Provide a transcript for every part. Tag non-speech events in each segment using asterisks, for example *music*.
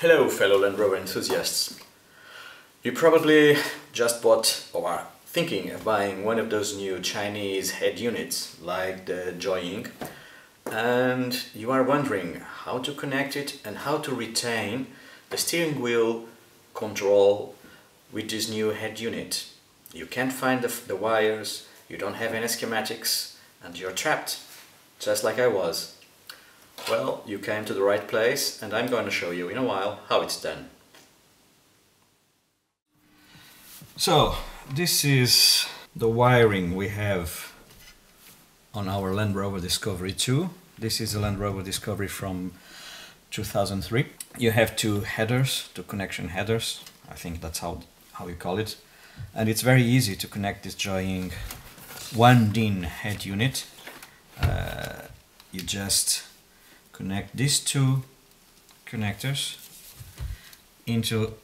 Hello fellow Land Rover enthusiasts. You probably just bought or are thinking of buying one of those new Chinese head units like the Joying and you are wondering how to connect it and how to retain the steering wheel control with this new head unit. You can't find the, the wires, you don't have any schematics and you're trapped, just like I was. Well, you came to the right place and I'm going to show you in a while how it's done. So, this is the wiring we have on our Land Rover Discovery 2. This is a Land Rover Discovery from 2003. You have two headers, two connection headers. I think that's how, how you call it. And it's very easy to connect this Joying one DIN head unit. Uh, you just connect these two connectors into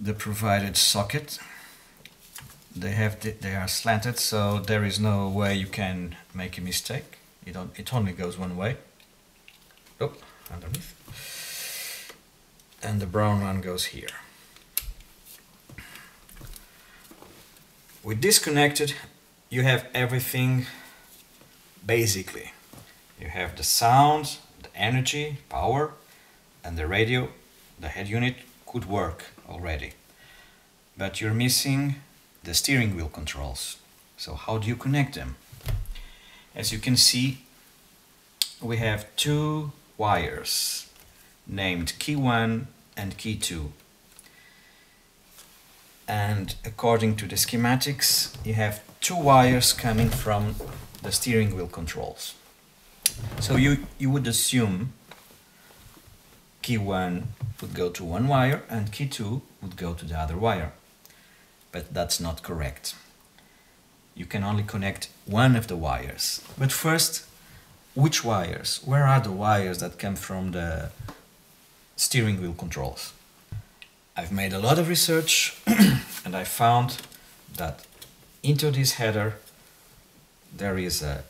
the provided socket. They have the, they are slanted so there is no way you can make a mistake. It, it only goes one way. Oh underneath. And the brown one goes here. With this connected you have everything basically you have the sound, the energy, power, and the radio, the head unit could work already. But you're missing the steering wheel controls. So how do you connect them? As you can see, we have two wires named key 1 and key 2. And according to the schematics, you have two wires coming from the steering wheel controls. So you, you would assume key 1 would go to one wire and key 2 would go to the other wire. But that's not correct. You can only connect one of the wires. But first, which wires? Where are the wires that come from the steering wheel controls? I've made a lot of research *clears throat* and I found that into this header there is a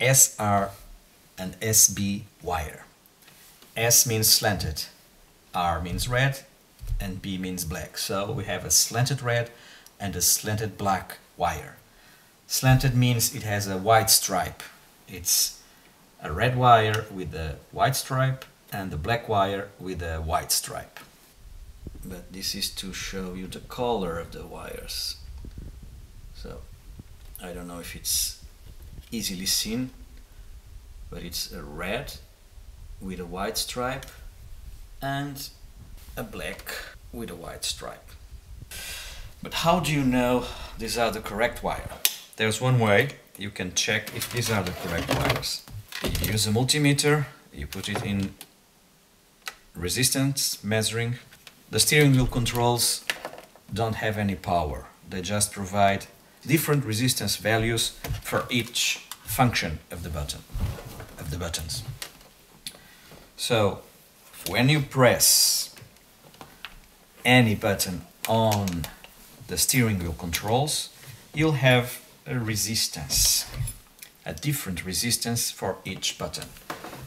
SR and SB wire. S means slanted, R means red, and B means black. So we have a slanted red and a slanted black wire. Slanted means it has a white stripe. It's a red wire with a white stripe and a black wire with a white stripe. But this is to show you the color of the wires. So I don't know if it's easily seen but it's a red with a white stripe and a black with a white stripe. But how do you know these are the correct wire? There's one way you can check if these are the correct wires. You use a multimeter, you put it in resistance measuring. The steering wheel controls don't have any power. They just provide different resistance values for each function of the button of the buttons. So when you press any button on the steering wheel controls, you'll have a resistance, a different resistance for each button.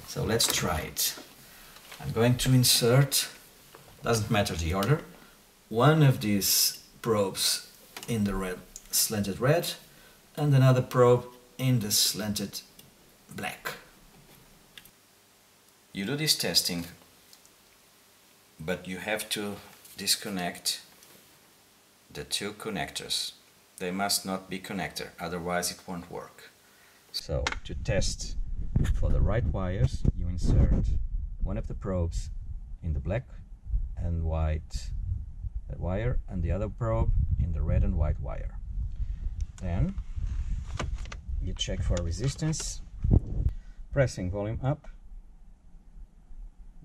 So let's try it. I'm going to insert, doesn't matter the order, one of these probes in the red slanted red and another probe in the slanted black. You do this testing, but you have to disconnect the two connectors. They must not be connected, otherwise it won't work. So, to test for the right wires, you insert one of the probes in the black and white wire and the other probe in the red and white wire. Then you check for resistance, pressing volume up.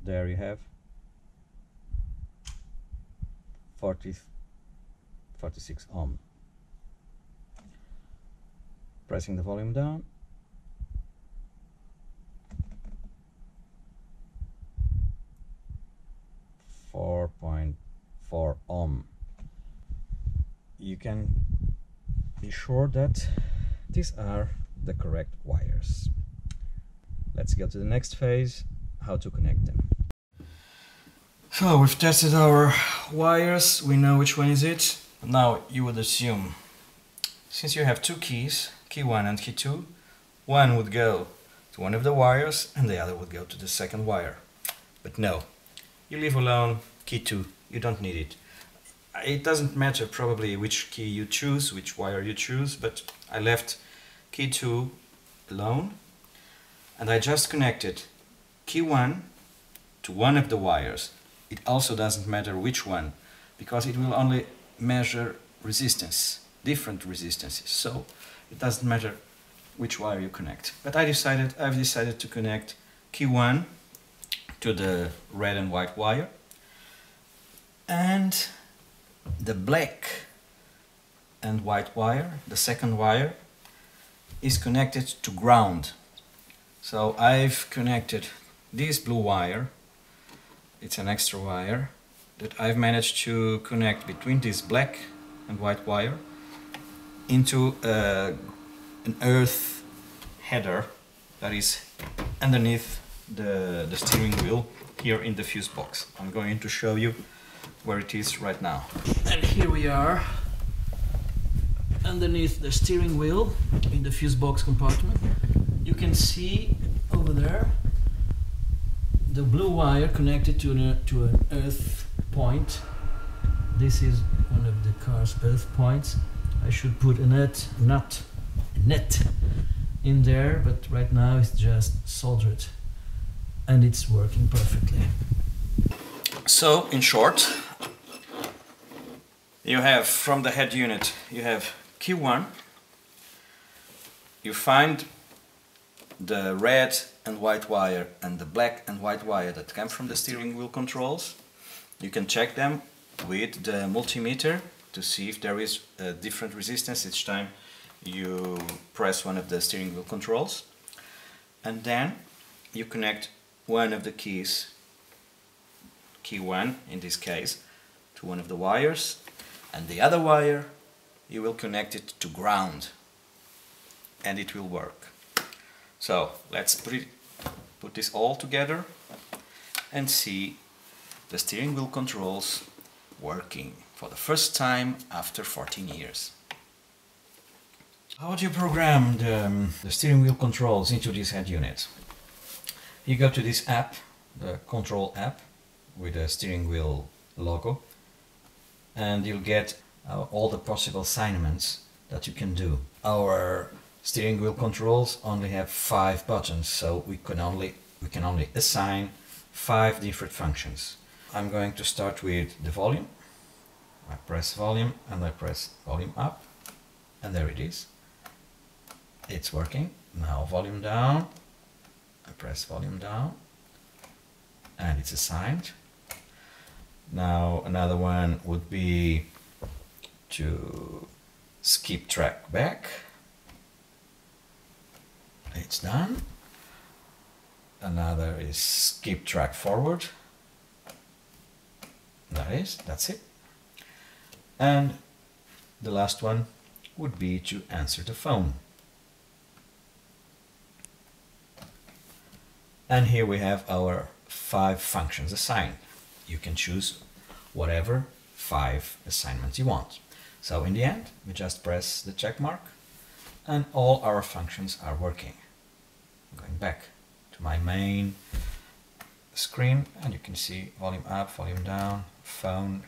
There you have 40, 46 ohm. Pressing the volume down. Four point four ohm. You can be sure that these are the correct wires. Let's go to the next phase, how to connect them. So we've tested our wires, we know which one is it. Now you would assume, since you have two keys, key 1 and key 2, one would go to one of the wires and the other would go to the second wire. But no, you leave alone key 2, you don't need it. It doesn't matter probably which key you choose, which wire you choose, but I left key 2 alone and I just connected key 1 to one of the wires. It also doesn't matter which one because it will only measure resistance, different resistances. So it doesn't matter which wire you connect. But I decided, I've decided to connect key 1 to the red and white wire and the black and white wire, the second wire, is connected to ground. So I've connected this blue wire, it's an extra wire, that I've managed to connect between this black and white wire into uh, an earth header that is underneath the, the steering wheel here in the fuse box. I'm going to show you where it is right now. And here we are underneath the steering wheel in the fuse box compartment. You can see over there the blue wire connected to an, to an earth point. This is one of the car's earth points. I should put a net, nut, a net in there, but right now it's just soldered and it's working perfectly. So, in short, you have from the head unit, you have key 1, you find the red and white wire and the black and white wire that come from the steering wheel controls. You can check them with the multimeter to see if there is a different resistance each time you press one of the steering wheel controls. And then you connect one of the keys, key 1 in this case, to one of the wires and the other wire you will connect it to ground and it will work. So let's put, this all together and see the steering wheel controls working for the first time after 14 years. How do you program the, um, the steering wheel controls into this head unit? You go to this app, the control app with the steering wheel logo and you'll get uh, all the possible assignments that you can do. Our steering wheel controls only have five buttons, so we can only we can only assign five different functions. I'm going to start with the volume. I press volume and I press volume up and there it is. It's working. Now volume down. I press volume down and it's assigned. Now another one would be to skip track back. It's done. Another is skip track forward. That is, that's it. And the last one would be to answer the phone. And here we have our five functions assigned you can choose whatever five assignments you want. So in the end, we just press the check mark and all our functions are working. I'm going back to my main screen and you can see volume up, volume down, phone.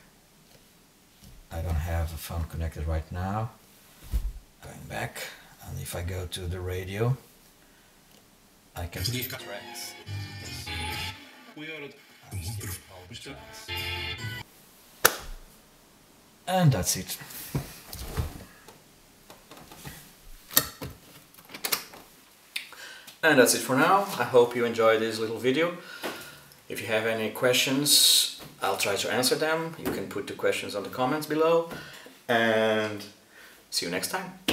I don't have a phone connected right now. Going back and if I go to the radio, I can see tracks. And that's it. And that's it for now. I hope you enjoyed this little video. If you have any questions, I'll try to answer them. You can put the questions on the comments below. And see you next time.